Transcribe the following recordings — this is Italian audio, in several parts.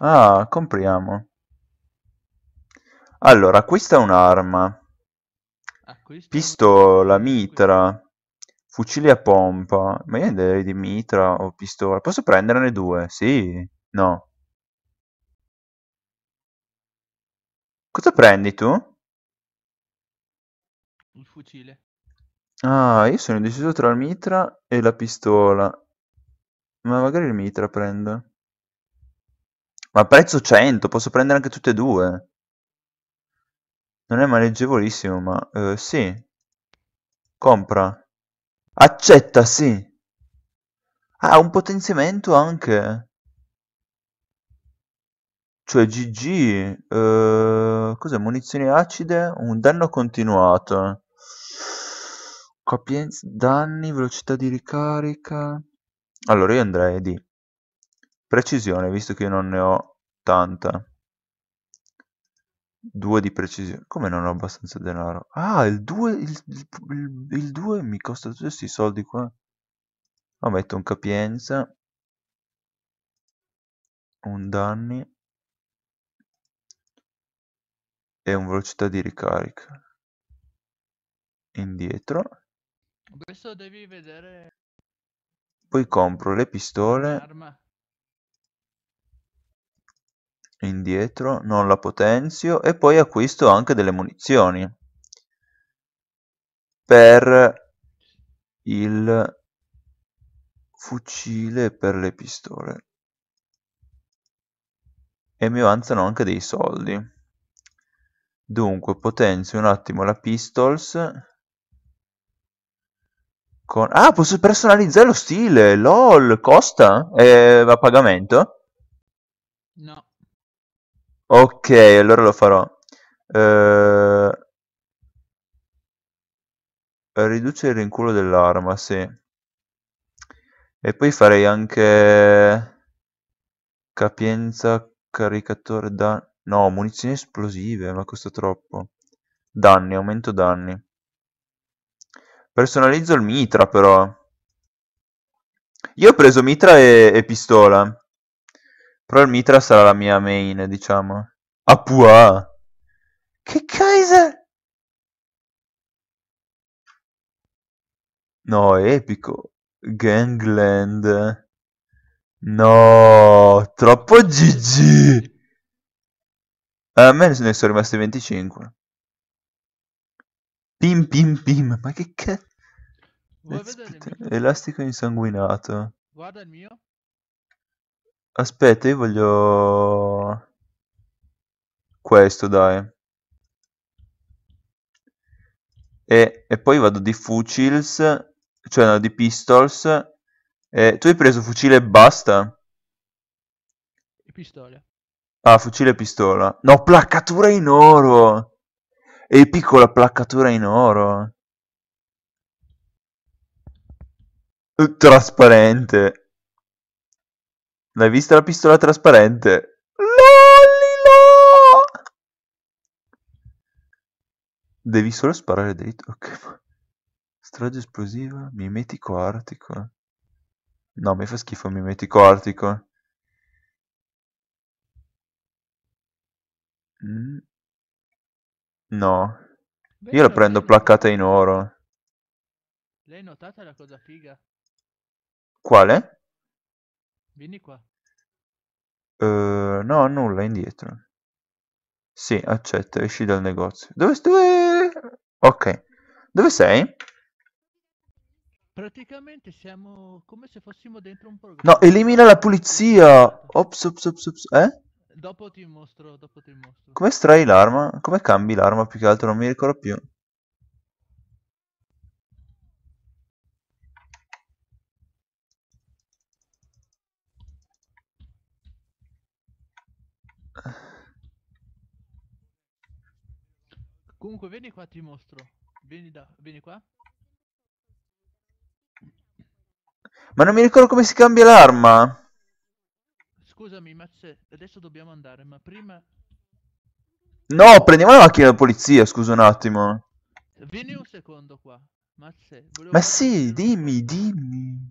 Ah, compriamo. Allora, questa è un'arma. Acquisto Pistola, mitra, fucile a pompa. Ma io direi di mitra o pistola. Posso prenderne due? Sì? No. Cosa prendi tu? il fucile. Ah, io sono indeciso tra il mitra e la pistola. Ma magari il mitra prendo. Ma prezzo 100, posso prendere anche tutte e due. Non è manegevolissimo, ma eh, sì. Compra. Accetta, sì. Ah, un potenziamento anche. Cioè GG. eh, cos'è? Munizioni acide, un danno continuato. Capienza, danni, velocità di ricarica. Allora io andrei di precisione, visto che io non ne ho tanta. 2 di precisione. Come non ho abbastanza denaro? Ah, il 2 il, il, il 2 mi costa tutti questi soldi qua. Ma metto un capienza. Un danni. E un velocità di ricarica. Indietro. Adesso devi vedere Poi compro le pistole. un'arma. Indietro, non la potenzio e poi acquisto anche delle munizioni. Per il fucile e per le pistole. E mi avanzano anche dei soldi. Dunque potenzio un attimo la pistols. Con... ah posso personalizzare lo stile lol costa? è a pagamento? No, Ok, allora lo farò. Eh, riduce il rinculo dell'arma, sì. E poi farei anche capienza, caricatore da... No, munizioni esplosive, ma costa troppo. Danni, aumento danni. Personalizzo il mitra però. Io ho preso mitra e, e pistola. Però il mitra sarà la mia main, diciamo. Puà! Che Kaiser! No, epico. Gangland. No, troppo GG. A me ne sono rimasti 25. Pim pim pim. Ma che cazzo? elastico insanguinato. Guarda il mio. Aspetta, io voglio... Questo, dai. E, e poi vado di fucils, cioè no, di pistols. E tu hai preso fucile e basta? E pistole. Ah, fucile e pistola. No, placcatura in oro! E piccola placcatura in oro. Eh, Trasparente. L'hai vista la pistola trasparente? Lollilo! Devi solo sparare dritto. Ok. Strage esplosiva, mimetico artico. No, mi fa schifo mimetico artico. Mm. No. Io la prendo placcata in oro. L'hai notata la cosa figa? Quale? Vieni qua. Eh, no, nulla, indietro. Sì, accetta, esci dal negozio. Dove stai? Ok. Dove sei? Praticamente siamo come se fossimo dentro un programma. No, elimina la pulizia. Ops, ops, ops, ops. Eh? Dopo ti mostro, dopo ti mostro. Come estrai l'arma? Come cambi l'arma più che altro? Non mi ricordo più. Comunque vieni qua, ti mostro. Vieni da, vieni qua. Ma non mi ricordo come si cambia l'arma. Scusami, ma se adesso dobbiamo andare, ma prima No, prendiamo la macchina da polizia, scusa un attimo. vieni un secondo qua. Mazze, volevo Ma sì, dimmi, dimmi.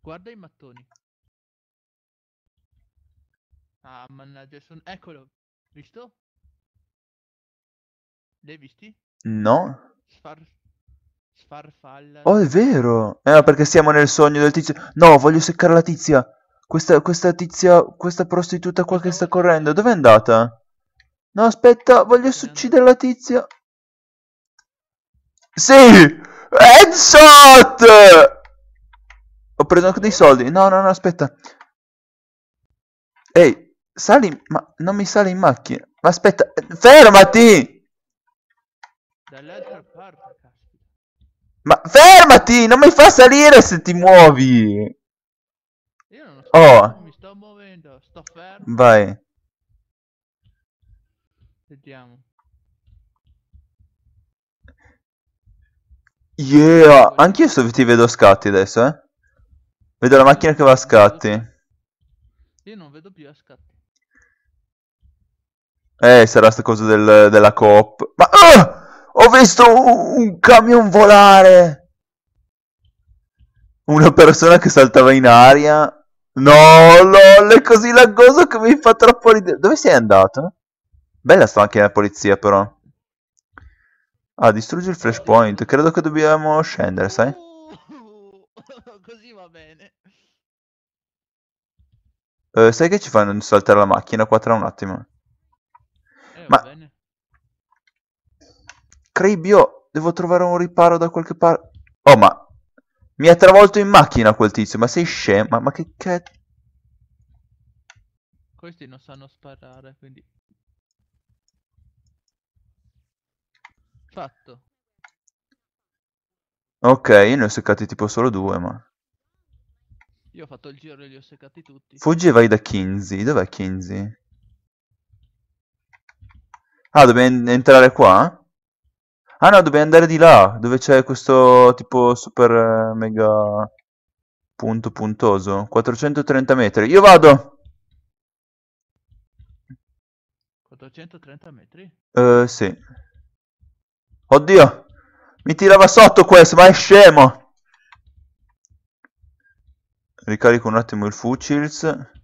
Guarda i mattoni. Ah, mannaggia, son... eccolo. Visto? Li hai visti? No? Sfar... Sfarfalla. Oh, è vero! Eh, perché siamo nel sogno del tizio. No, voglio seccare la tizia. Questa, questa tizia, questa prostituta qua che sta correndo, dov'è andata? No, aspetta, voglio uccidere la tizia. Sì! Headshot! Ho preso anche dei soldi. No, no, no, aspetta. Ehi, sali, ma non mi sali in macchina. Ma aspetta, fermati! Dall'altra parte, caspita. Ma fermati! Non mi fa salire se ti muovi! Io non so, Oh. mi sto muovendo, sto fermo. Vai. Vediamo. Yeah! Anch'io sto- ti vedo scatti adesso, eh? Vedo la macchina che va a scatti. Io non vedo più a scatti. Eh, sarà sta cosa del- della coop. Ma ah! ho visto un, un camion volare! Una persona che saltava in aria. No, lol, è così laggoso che mi fa troppo ridere. Dove sei andato? Bella sta macchina della polizia, però. Ah, distruggi il flashpoint. Credo che dobbiamo scendere, sai? Così va bene. Eh, sai che ci fanno saltare la macchina qua tra un attimo? Ma- bene. Cribio, devo trovare un riparo da qualche parte. Oh, ma mi ha travolto in macchina quel tizio. Ma sei scemo? Ma, che cazzo? Questi non sanno sparare, quindi... Fatto. Ok, io ne ho seccati tipo solo due, ma. Io ho fatto il giro e li ho seccati tutti. Fuggi e vai da Kinsey. Dov'è Kinsey? Ah, dobbiamo en- entrare qua? Ah no, dobbiamo andare di là, dove c'è questo tipo super eh, mega punto puntoso. 430 metri. Io vado! 430 metri? Eh, sì. Oddio! Mi tirava sotto questo, ma è scemo! Ricarico un attimo il Fuchils.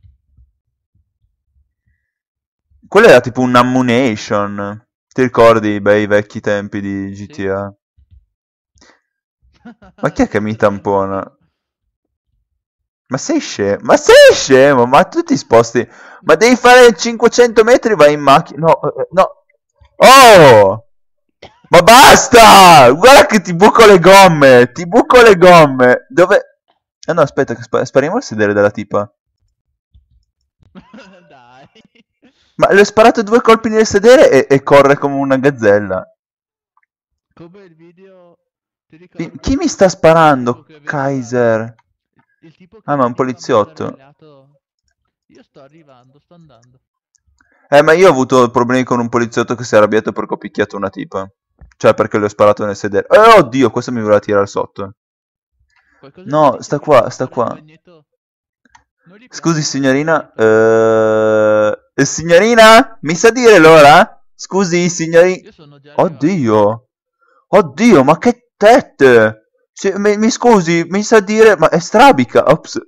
Quello era tipo un ammunition. Ti ricordi i bei vecchi tempi di. GTA? Ma chi è che mi tampona? Ma sei scemo? Ma sei scemo? Ma tu ti sposti? Ma devi fare 500 metri, vai in macchina. No, eh, no. Oh! Ma basta! Guarda che ti buco le gomme! Ti buco le gomme! Dove... Ah no, aspetta, che spariamo il sedere della tipa. Ma le ho sparato due colpi nel sedere e, e corre come una gazzella. Come il video... Ti Chi, mi sta sparando? aveva- Kaiser. Ah, ma un veniva poliziotto. Io sto arrivando, sto andando. Eh, ma io ho avuto problemi con un poliziotto che si è arrabbiato perché ho picchiato una tipa. Cioè, perché le ho sparato nel sedere. Eh, oddio, questo mi voleva tirare sotto. Qualcosa No, sta qua, sta qua. Scusi, signorina. Eh... eh, Signorina? Mi sa dire l'ora? Scusi, signorina. Oddio. Oddio, ma che tette. Sì, mi, mi scusi, mi sa dire... Ma è strabica. Ops.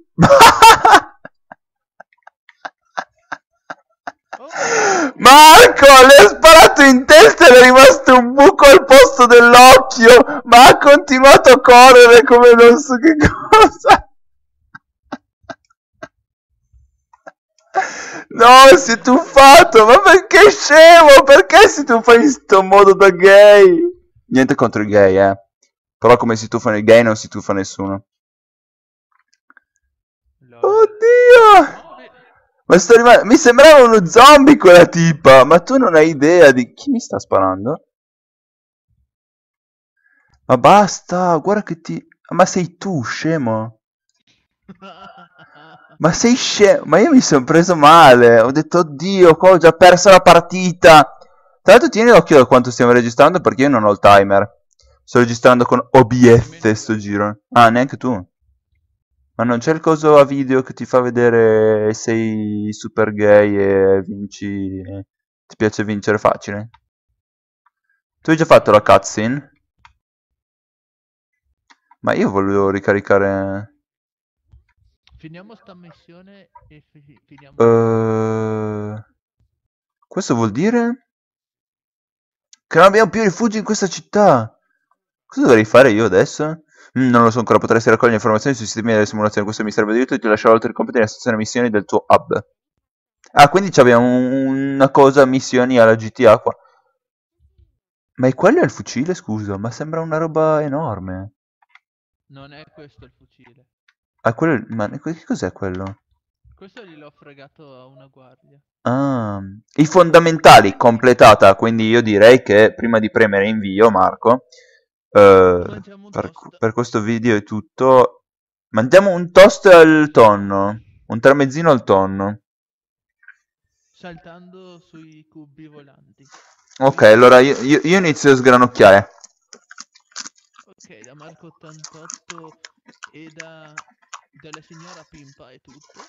Oh, Marco, le ha sparato in testa ed è rimasto un buco al posto dell'occhio, ma ha continuato a correre come non so che cosa. No, si è tuffato, ma perché scemo? Perché si tuffa in sto modo da gay? Niente contro i gay, eh. Però come si tuffano i gay non si tuffa nessuno. Oddio! Ma sto rimando... Mi sembrava uno zombie quella tipa, ma tu non hai idea di chi mi sta sparando? Ma basta, guarda che ti... Ma sei tu, scemo? Ma sei scemo? Ma io mi sono preso male, ho detto, oddio, ho già perso la partita. Tra l'altro tieni d'occhio da quanto stiamo registrando perché io non ho il timer. Sto registrando con OBS sto giro. Ah, neanche tu. Ma non c'è il coso a video che ti fa vedere se sei super gay e vinci... Ti piace vincere facile? Tu hai già fatto la cutscene? Ma io volevo ricaricare... Finiamo sta missione e fi- finiamo... Eh, questo vuol dire che non abbiamo più rifugi in questa città. Cosa dovrei fare io adesso? Mm, non lo so ancora, potresti raccogliere informazioni sui sistemi delle simulazioni. Questo mi sarebbe diritto e ti lascerò altri compiti nella sezione missioni del tuo hub. Ah, quindi abbiamo una cosa missioni alla GTA qua. Ma è quello il fucile, scusa? Ma sembra una roba enorme. Non è questo il fucile. Ah, quello... Ma che cos'è quello? Questo gliel'ho fregato a una guardia. Ah, i fondamentali completata, quindi io direi che prima di premere invio, Marco, eh, per, per questo video è tutto. Mandiamo un toast al tonno, un tramezzino al tonno. Saltando sui cubi volanti. Ok, allora io, io- io inizio a sgranocchiare. Ok, da Marco 88 e da della signora Pimpa è tutto.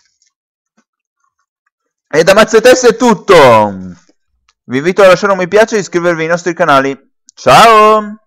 E da Mazzetesse è tutto! Vi invito a lasciare un mi piace e iscrivervi ai nostri canali. Ciao!